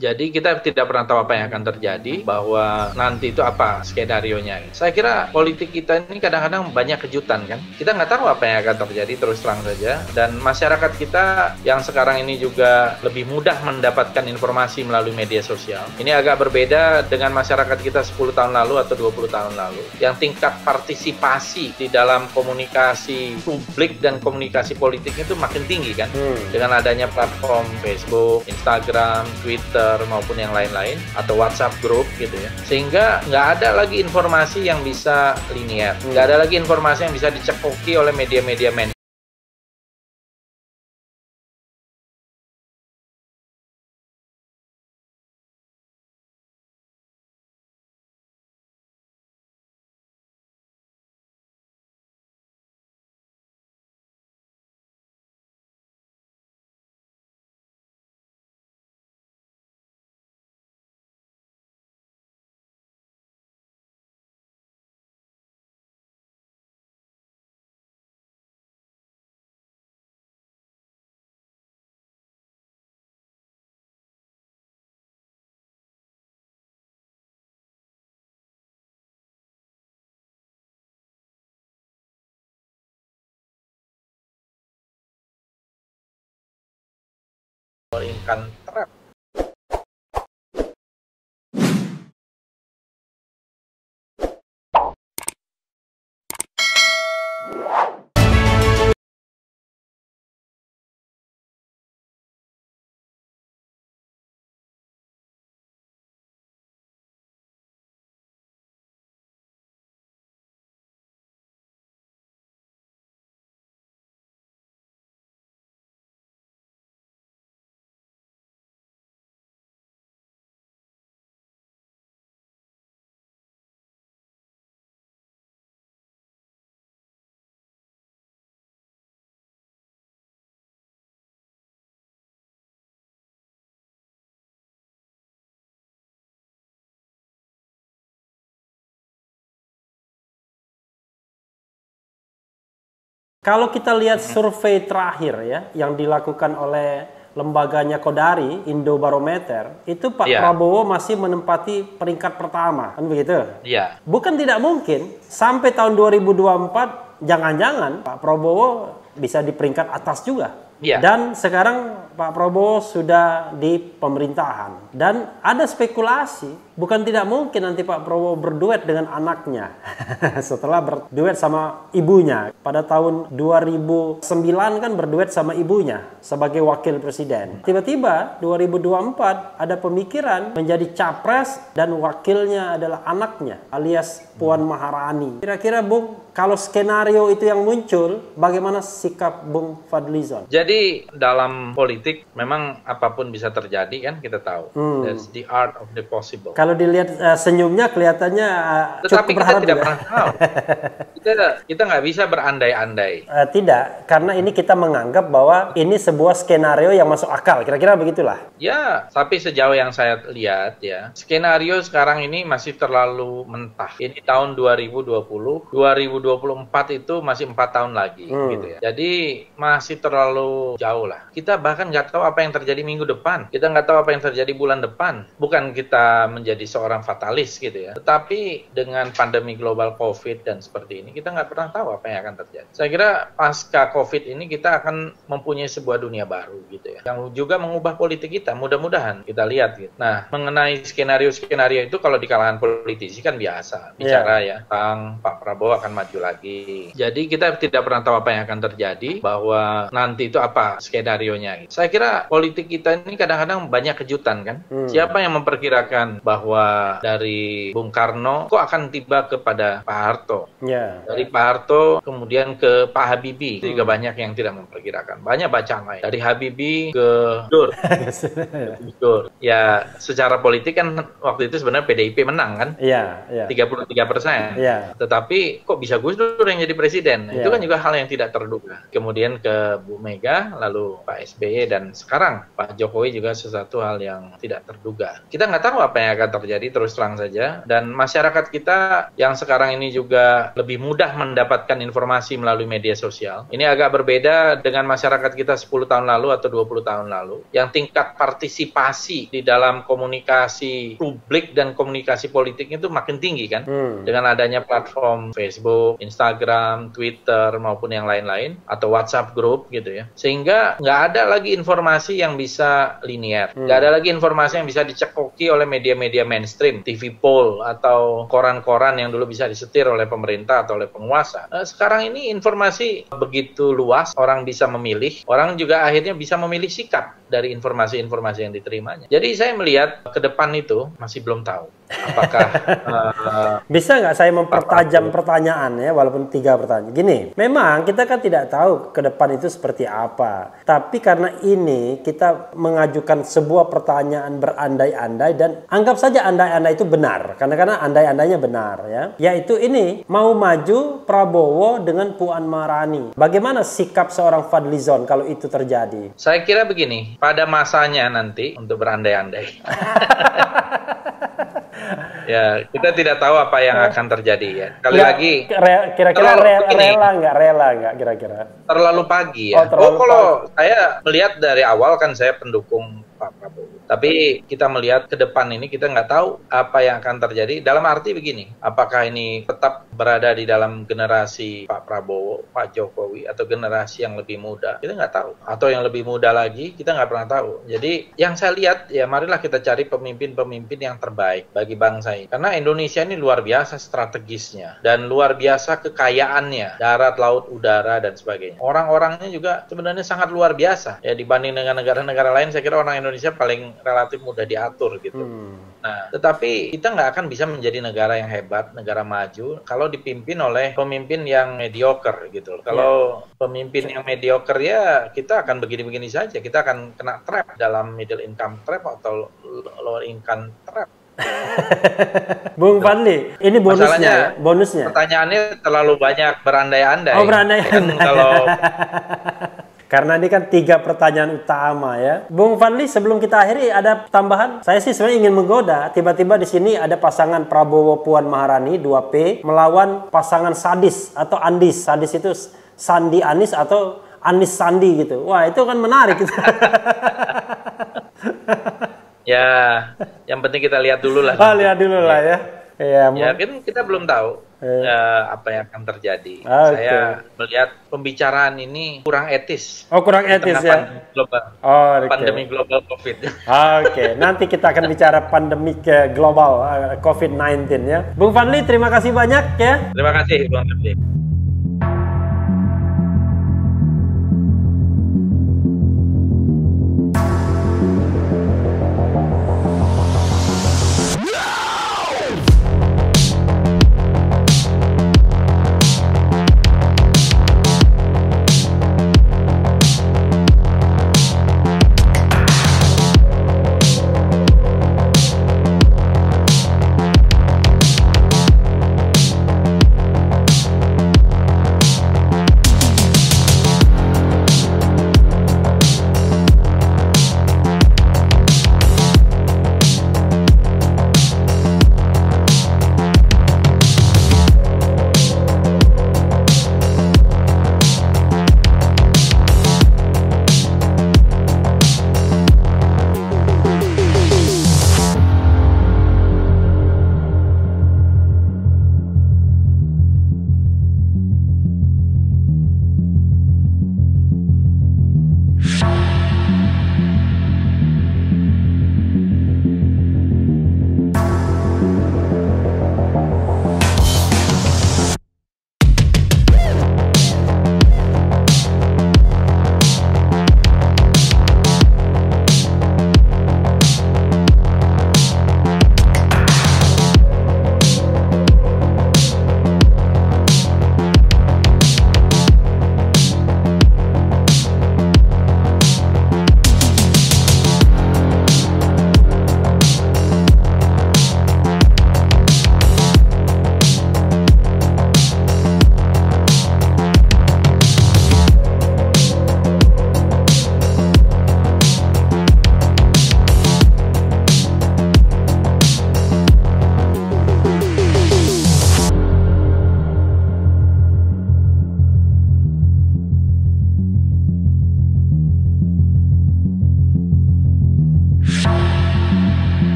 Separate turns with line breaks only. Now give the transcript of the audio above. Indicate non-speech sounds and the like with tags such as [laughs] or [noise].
Jadi kita tidak pernah tahu apa yang akan terjadi bahwa nanti itu apa skenario-nya. Saya kira politik kita ini kadang-kadang banyak kejutan kan. Kita nggak tahu apa yang akan terjadi terus terang saja. Dan masyarakat kita yang sekarang ini juga lebih mudah mendapatkan informasi melalui media sosial. Ini agak berbeda dengan masyarakat kita 10 tahun lalu atau 20 tahun lalu. Yang tingkat partisipasi di dalam komunikasi publik dan komunikasi politik itu makin tinggi kan. Hmm. Dengan adanya platform Facebook, Instagram, Twitter, Twitter maupun yang lain-lain atau WhatsApp group gitu ya. Sehingga nggak ada lagi informasi yang bisa linear. Nggak ada lagi informasi yang bisa dicekoki oleh media-media main mengeluarkan
Kalau kita lihat survei terakhir ya yang dilakukan oleh lembaganya Kodari Indobarometer itu Pak yeah. Prabowo masih menempati peringkat pertama kan begitu?
Iya. Yeah.
Bukan tidak mungkin sampai tahun 2024 jangan-jangan Pak Prabowo bisa di peringkat atas juga. Yeah. Dan sekarang Pak Prabowo sudah di pemerintahan dan ada spekulasi bukan tidak mungkin nanti Pak Prabowo berduet dengan anaknya [laughs] setelah berduet sama ibunya. Pada tahun 2009 kan berduet sama ibunya sebagai wakil presiden. Tiba-tiba 2024 ada pemikiran menjadi capres dan wakilnya adalah anaknya alias Puan Maharani. Kira-kira Bung, kalau skenario itu yang muncul, bagaimana sikap Bung Fadlizon?
Jadi dalam politik memang apa pun bisa terjadi kan kita tahu. Hmm. That's the art of the possible.
Kalau kalau dilihat uh, senyumnya kelihatannya uh,
Tetapi cukup kita tidak juga. pernah tahu. [laughs] kita kita nggak bisa berandai-andai.
Uh, tidak, karena ini kita menganggap bahwa ini sebuah skenario yang masuk akal. Kira-kira begitulah.
Ya, tapi sejauh yang saya lihat ya, skenario sekarang ini masih terlalu mentah. Ini tahun 2020, 2024 itu masih empat tahun lagi, hmm. gitu ya. Jadi masih terlalu jauh lah. Kita bahkan nggak tahu apa yang terjadi minggu depan. Kita nggak tahu apa yang terjadi bulan depan. Bukan kita menjadi menjadi seorang fatalis gitu ya. Tetapi dengan pandemi global COVID dan seperti ini, kita nggak pernah tahu apa yang akan terjadi. Saya kira pasca COVID ini kita akan mempunyai sebuah dunia baru gitu ya. Yang juga mengubah politik kita, mudah-mudahan kita lihat gitu. Nah, mengenai skenario-skenario itu kalau di kalangan politisi kan biasa. Bicara yeah. ya, tentang Pak Prabowo akan maju lagi. Jadi kita tidak pernah tahu apa yang akan terjadi, bahwa nanti itu apa skenario-nya. Gitu. Saya kira politik kita ini kadang-kadang banyak kejutan kan. Hmm. Siapa yang memperkirakan bahwa bahwa dari Bung Karno kok akan tiba kepada Pak Harto.
Yeah.
Dari Pak Harto kemudian ke Pak Habibie. Hmm. Juga banyak yang tidak memperkirakan. Banyak bacaan lain. Dari Habibie ke Dur. [laughs] Dur. Ya secara politik kan waktu itu sebenarnya PDIP menang kan?
Iya. Yeah, yeah.
33 persen.
Yeah.
Tetapi kok bisa Gus Dur yang jadi presiden? Yeah. Itu kan juga hal yang tidak terduga. Kemudian ke Bu Mega, lalu Pak SBY dan sekarang Pak Jokowi juga sesuatu hal yang tidak terduga. Kita nggak tahu apa yang akan terjadi terus terang saja dan masyarakat kita yang sekarang ini juga lebih mudah mudah mendapatkan informasi melalui media sosial. Ini agak berbeda dengan masyarakat kita 10 tahun lalu atau 20 tahun lalu yang tingkat partisipasi di dalam komunikasi publik dan komunikasi politik itu makin tinggi kan hmm. dengan adanya platform Facebook, Instagram, Twitter maupun yang lain-lain atau WhatsApp group gitu ya. Sehingga nggak ada lagi informasi yang bisa linear, hmm. nggak ada lagi informasi yang bisa dicekoki oleh media-media mainstream, TV poll atau koran-koran yang dulu bisa disetir oleh pemerintah atau oleh penguasa. Nah, sekarang ini informasi begitu luas, orang bisa memilih, orang juga akhirnya bisa memilih sikap dari informasi-informasi yang diterimanya. Jadi saya melihat ke depan itu masih belum tahu apakah
uh, [laughs] bisa nggak saya mempertajam pertanyaan ya walaupun tiga pertanyaan. Gini memang kita kan tidak tahu ke depan itu seperti apa. Tapi karena ini kita mengajukan sebuah pertanyaan berandai-andai dan anggap saja andai-andai itu benar. Karena karena andai-andainya benar ya. Yaitu ini mau maju Prabowo dengan Puan Marani bagaimana sikap seorang Fadlizon kalau itu terjadi?
Saya kira begini pada masanya nanti untuk berandai-andai [laughs] ya, kita tidak tahu apa yang akan terjadi ya. Kali ya, lagi
kira-kira re rela nggak rela nggak kira-kira?
Terlalu pagi ya. Oh, terlalu oh kalau pagi. saya melihat dari awal kan saya pendukung Pak Prabowo. Tapi kita melihat ke depan ini kita nggak tahu apa yang akan terjadi. Dalam arti begini, apakah ini tetap berada di dalam generasi Pak Prabowo, Pak Jokowi, atau generasi yang lebih muda? Kita nggak tahu. Atau yang lebih muda lagi, kita nggak pernah tahu. Jadi yang saya lihat, ya marilah kita cari pemimpin-pemimpin yang terbaik bagi bangsa ini. Karena Indonesia ini luar biasa strategisnya dan luar biasa kekayaannya, darat, laut, udara, dan sebagainya. Orang-orangnya juga sebenarnya sangat luar biasa. Ya dibanding dengan negara-negara lain, saya kira orang Indonesia paling relatif mudah diatur gitu. Hmm. Nah, tetapi kita nggak akan bisa menjadi negara yang hebat, negara maju kalau dipimpin oleh pemimpin yang mediocre gitu. Kalau yeah. pemimpin yang mediocre ya kita akan begini-begini saja. Kita akan kena trap dalam middle income trap atau lower income trap. [laughs]
Bung Fadli, ini bonusnya. Ya? bonusnya.
Pertanyaannya terlalu banyak berandai-andai.
Oh, berandai-andai. Kan kalau [laughs] Karena ini kan tiga pertanyaan utama ya. Bung Fadli sebelum kita akhiri ada tambahan? Saya sih sebenarnya ingin menggoda. Tiba-tiba di sini ada pasangan Prabowo Puan Maharani 2P melawan pasangan Sadis atau Andis. Sadis itu Sandi Anis atau Anis Sandi gitu. Wah itu kan menarik. [laughs]
ya, yang penting kita lihat dulu lah.
Oh, lihat dulu lah ya.
Ya, ya kan kita belum tahu eh. uh, apa yang akan terjadi. Ah, Saya melihat pembicaraan ini kurang etis.
Oh, kurang etis ya.
Pandemi global. Oh, okay. Pandemi global COVID.
Oke, okay. nanti kita akan bicara pandemi ke global uh, eh, COVID-19 ya. Bung Fadli, terima kasih banyak ya.
Terima kasih, Bung Fadli.